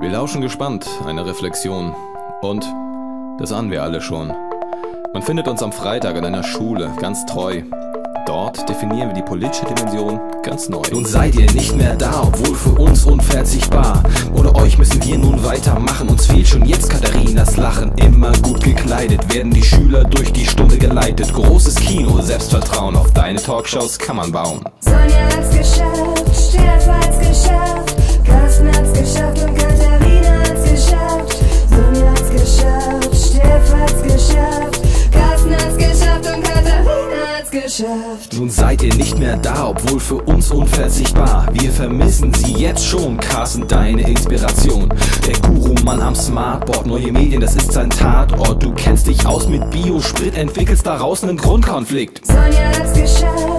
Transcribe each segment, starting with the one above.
Wir lauschen gespannt, eine Reflexion. Und das ahnen wir alle schon. Man findet uns am Freitag in einer Schule, ganz treu. Dort definieren wir die politische Dimension ganz neu. Nun seid ihr nicht mehr da, obwohl für uns unverzichtbar. Ohne euch müssen wir nun weitermachen. Uns fehlt schon jetzt Katharinas Lachen. Immer gut gekleidet werden die Schüler durch die Stunde geleitet. Großes Kino, Selbstvertrauen. Auf deine Talkshows kann man bauen. Sonja hat's geschafft, Steff Geschafft. Nun seid ihr nicht mehr da, obwohl für uns unverzichtbar. Wir vermissen sie jetzt schon, Carsten, deine Inspiration. Der Guru-Mann am Smartboard, neue Medien, das ist sein Tatort. Du kennst dich aus mit Biosprit, entwickelst daraus einen Grundkonflikt. Sonja hat's geschafft,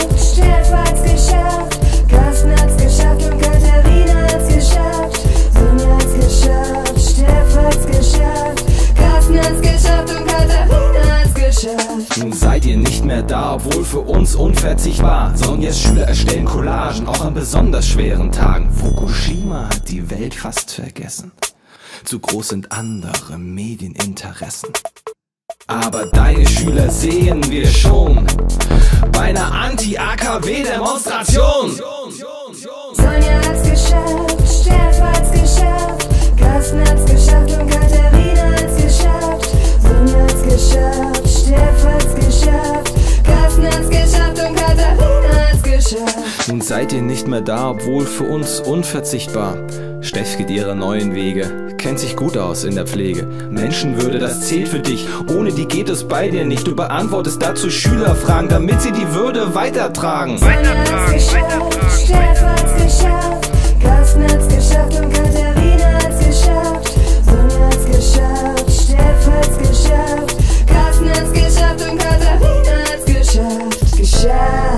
mehr da, obwohl für uns unverzichtbar. Sonjas Schüler erstellen Collagen, auch an besonders schweren Tagen. Fukushima hat die Welt fast vergessen. Zu groß sind andere Medieninteressen. Aber deine Schüler sehen wir schon bei einer Anti-AKW-Demonstration. Sonja hat's geschafft, Nun seid ihr nicht mehr da, obwohl für uns unverzichtbar. Steff geht ihrer neuen Wege, kennt sich gut aus in der Pflege. Menschenwürde, das zählt für dich, ohne die geht es bei dir nicht. Du beantwortest dazu Schülerfragen, damit sie die Würde weitertragen. Weitertragen, weitertragen, Steff hat's geschafft, Carsten hat's geschafft und Katharina hat's geschafft. Sonja hat's geschafft, Steff geschafft, Carsten hat's geschafft und Katharina hat's. Geschafft.